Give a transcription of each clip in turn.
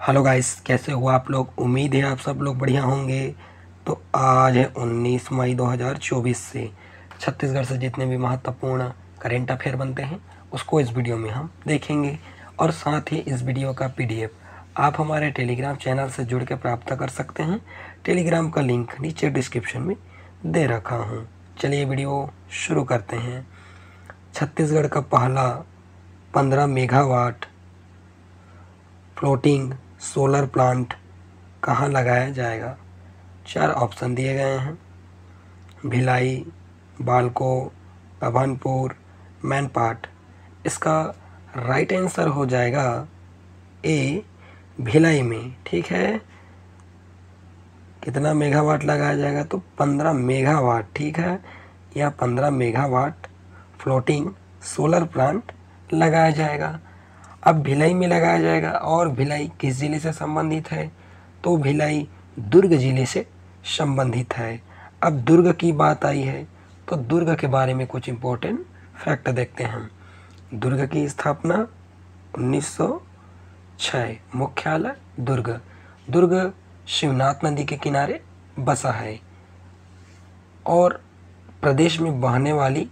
Hello guys, कैसे हो आप लोग? उम्मीद है आप सब लोग बढ़िया होंगे। तो आज है 19 मई 2024 से। छत्तीसगढ़ से जितने भी महत्वपूर्ण करेंट अफेयर बनते हैं, उसको इस वीडियो में हम देखेंगे। और साथ ही इस वीडियो का पीडीएफ आप हमारे टेलीग्राम चैनल से जुड़ के प्राप्त कर सकते हैं। टेलीग्राम का लिंक नीचे डिस्क्रिप्शन में दे रखा हूँ। चलिए वीडियो शुरू करते हैं। छत्तीसगढ़ का पहला पंद्रह मेगावाट फ्लोटिंग सोलर प्लांट कहाँ लगाया जाएगा? चार ऑप्शन दिए गए हैं। भिलाई, बालको अभनपुर मैनपाट। इसका राइट आंसर हो जाएगा ए भिलाई में। ठीक है? कितना मेगावाट लगाया जाएगा? तो पंद्रह मेगावाट ठीक है? या पंद्रह मेगावाट फ्लोटिंग सोलर प्लांट लगाया जाएगा। अब भिलाई में लगाया जाएगा और भिलाई किस ज़िले से संबंधित है? तो भिलाई दुर्ग ज़िले से संबंधित है। अब दुर्ग की बात आई है तो दुर्ग के बारे में कुछ इम्पोर्टेंट फैक्ट देखते हैं दुर्ग की स्थापना 1906 मुख्यालय दुर्ग। दुर्ग शिवनाथ नदी के किनारे बसा है और प्रदेश में बहने वाली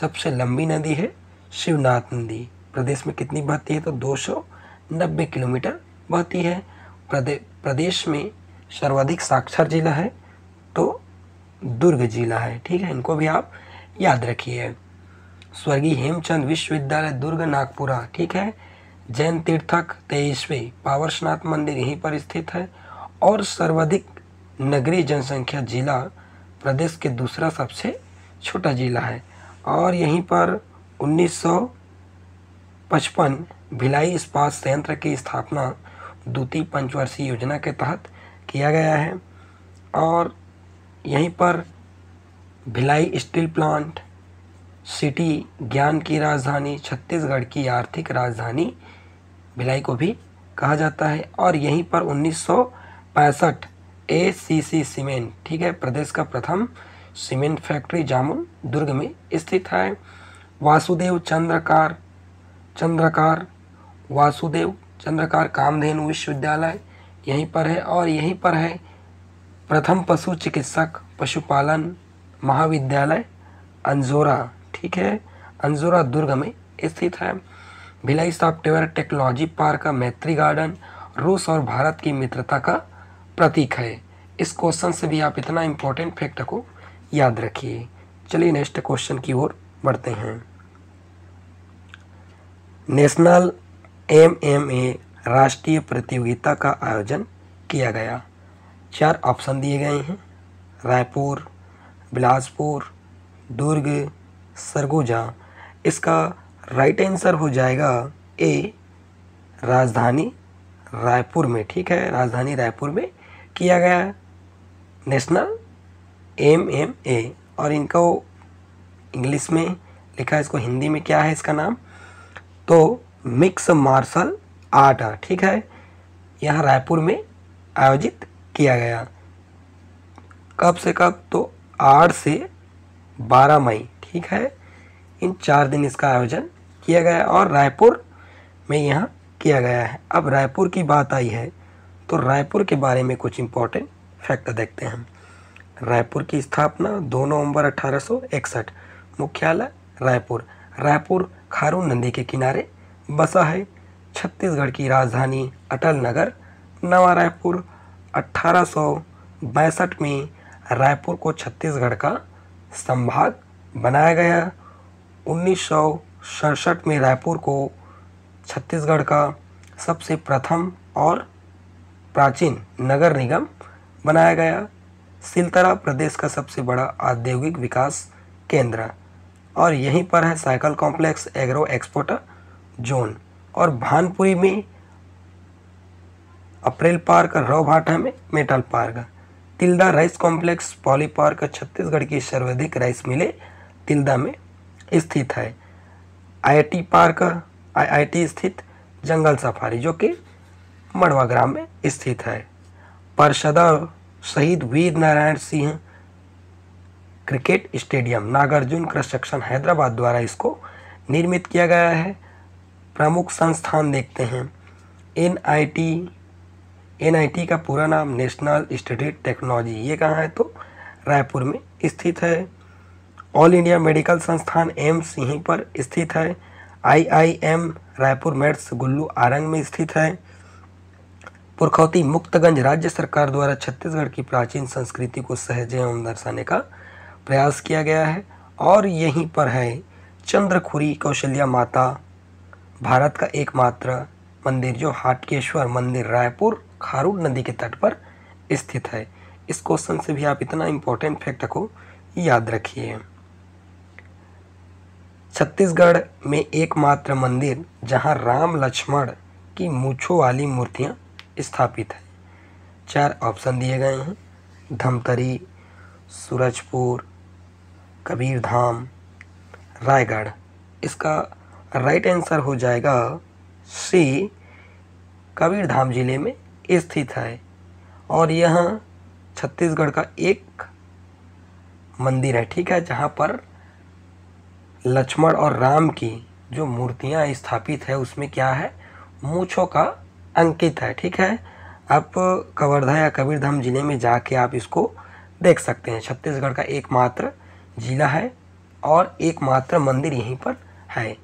सबसे लंबी नदी है शिवनाथ नदी। प्रदेश में कितनी बहती है? तो 290 किलोमीटर बहती है। प्रदे, प्रदेश में सर्वाधिक साक्षर जिला है तो दुर्ग जिला है। ठीक है इनको भी आप याद रखिए। स्वर्गीय हेमचंद विश्वविद्यालय दुर्ग नागपुरा। ठीक है जैन तीर्थक तेईसवें पावरसनाथ मंदिर यहीं पर स्थित है। और सर्वाधिक नगरीय जनसंख्या जिला प्रदेश के दूसरा सबसे छोटा जिला है। और यहीं पर 1955 भिलाई इस्पात संयंत्र की स्थापना द्वितीय पंचवर्षीय योजना के तहत किया गया है और यहीं पर भिलाई स्टील प्लांट, सिटी ज्ञान की राजधानी, छत्तीसगढ़ की आर्थिक राजधानी भिलाई को भी कहा जाता है और यहीं पर उन्नीस पैंसठ ए सी सी सीमेंट, ठीक है, प्रदेश का प्रथम सीमेंट फैक्ट्री जामुन दुर्ग में स्थित है। वासुदेव चंद्रकार चंद्रकार वासुदेव, चंद्रकार कामधेनु विश्वविद्यालय, यहीं पर है और यहीं पर है प्रथम पशु चिकित्सक पशुपालन महाविद्यालय अंजोरा, ठीक है? अंजोरा दुर्ग में स्थित है। भिलाई सॉफ्टवेयर टेक्नोलॉजी पार्क का मैत्री गार्डन रूस और भारत की मित्रता का प्रतीक है। इस क्वेश्चन से भी आप इतना इम्पोर्टेंट फैक्ट को याद रखिए। चलिए नेक्स्ट क्वेश्चन की ओर बढ़ते हैं। नेशनल एम एम ए राष्ट्रीय प्रतियोगिता का आयोजन किया गया। चार ऑप्शन दिए गए हैं। रायपुर, बिलासपुर, दुर्ग, सरगोजा। इसका राइट आंसर हो जाएगा ए राजधानी रायपुर में। ठीक है, राजधानी रायपुर में किया गया नेशनल एम एम ए और इनको इंग्लिश में लिखा है, इसको हिंदी में क्या है इसका नाम? तो मिक्स मार्शल आर्ट ठीक है? यहाँ रायपुर में आयोजित किया गया। कब से कब? तो आठ से बारह मई, ठीक है? इन चार दिन इसका आयोजन किया गया और रायपुर में यहाँ किया गया है। अब रायपुर की बात आई है तो रायपुर के बारे में कुछ इम्पोर्टेंट फैक्ट देखते हैं रायपुर की स्थापना दो नवंबर अठारह सौ इकसठ, मुख्यालय रायपुर। रायपुर खारून नदी के किनारे बसा है छत्तीसगढ़ की राजधानी अटल नगर, नवा रायपुर अट्ठारह में रायपुर को छत्तीसगढ़ का संभाग बनाया गया उन्नीस सौ सड़सठ में रायपुर को छत्तीसगढ़ का सबसे प्रथम और प्राचीन नगर निगम बनाया गया। सिलतरा प्रदेश का सबसे बड़ा औद्योगिक विकास केंद्र। और यहीं पर है cycle complex agro exporter zone. और भानपुरी में अप्रैल पार्क, रौभाटा में metal park. Tilda rice complex, poly park, Chhattisgarh की सर्वाधिक राइस मिले तिल्दा में स्थित है। आईआईटी पार्क, आईआईटी स्थित जंगल सफारी, जो कि मड़वा ग्राम में स्थित है। पार्षदा Shaheed Veer Narayan Singh cricket stadium, Nagarjuna construction Hyderabad द्वारा इसको निर्मित किया गया है। प्रमुख संस्थान देखते हैं। एन आई टी, एन का पूरा नाम नेशनल इंस्टीट्यूट टेक्नोलॉजी, ये कहाँ है? तो रायपुर में स्थित है। ऑल इंडिया मेडिकल संस्थान एम्स यहीं पर स्थित है। आईआईएम रायपुर मेड्स गुल्लू आरंग में स्थित है। पुरखौती मुक्तगंज राज्य सरकार द्वारा छत्तीसगढ़ की प्राचीन संस्कृति को सहज एवं दर्शाने का प्रयास किया गया है और यहीं पर है चंद्रखुरी कौशल्या माता, भारत का एकमात्र मंदिर जो हाटकेश्वर मंदिर, रायपुर खारूड नदी के तट पर स्थित है। इस क्वेश्चन से भी आप इतना इम्पोर्टेंट फैक्ट को याद रखिए। छत्तीसगढ़ में एकमात्र मंदिर जहाँ राम लक्ष्मण की मूछों वाली मूर्तियाँ स्थापित हैं। चार ऑप्शन दिए गए हैं। धमतरी, सूरजपुर कबीरधाम, रायगढ़। इसका राइट आंसर हो जाएगा सी कबीरधाम ज़िले में स्थित है। और यह छत्तीसगढ़ का एक मंदिर है, ठीक है, जहाँ पर लक्ष्मण और राम की जो मूर्तियाँ स्थापित है, उसमें क्या है? मूछों का अंकित है, ठीक है? आप कवर्धा या कबीरधाम ज़िले में जाके आप इसको देख सकते हैं। छत्तीसगढ़ का एकमात्र जिला है और एकमात्र मंदिर यहीं पर है।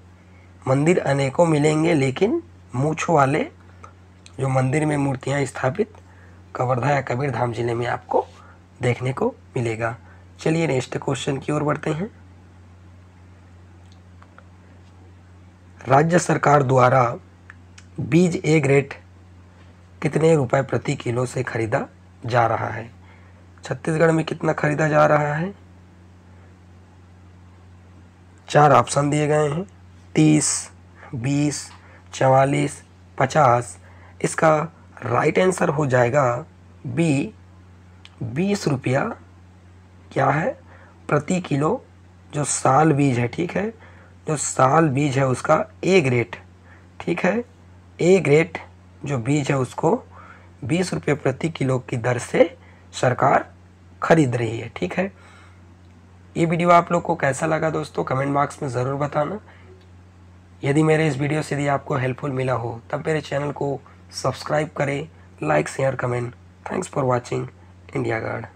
मंदिर अनेकों मिलेंगे, लेकिन मूछ वाले जो मंदिर में मूर्तियाँ स्थापित, कवर्धा या कबीरधाम ज़िले में आपको देखने को मिलेगा। चलिए नेक्स्ट क्वेश्चन की ओर बढ़ते हैं। राज्य सरकार द्वारा बीज ए ग्रेड कितने रुपए प्रति किलो से खरीदा जा रहा है? छत्तीसगढ़ में कितना खरीदा जा रहा है? चार ऑप्शन दिए गए हैं। तीस, बीस, चवालीस, पचास। इसका राइट आंसर हो जाएगा बी बीस रुपया क्या है? प्रति किलो जो साल बीज है, ठीक है? जो साल बीज है उसका ए ग्रेड ठीक है? ए ग्रेड जो बीज है उसको बीस रुपये प्रति किलो की दर से सरकार खरीद रही है, ठीक है? ये वीडियो आप लोग को कैसा लगा दोस्तों, कमेंट बॉक्स में ज़रूर बताना। यदि मेरे इस वीडियो से यदि आपको हेल्पफुल मिला हो, तब मेरे चैनल को सब्सक्राइब करें, like, share, comment. Thanks for watching, India guard.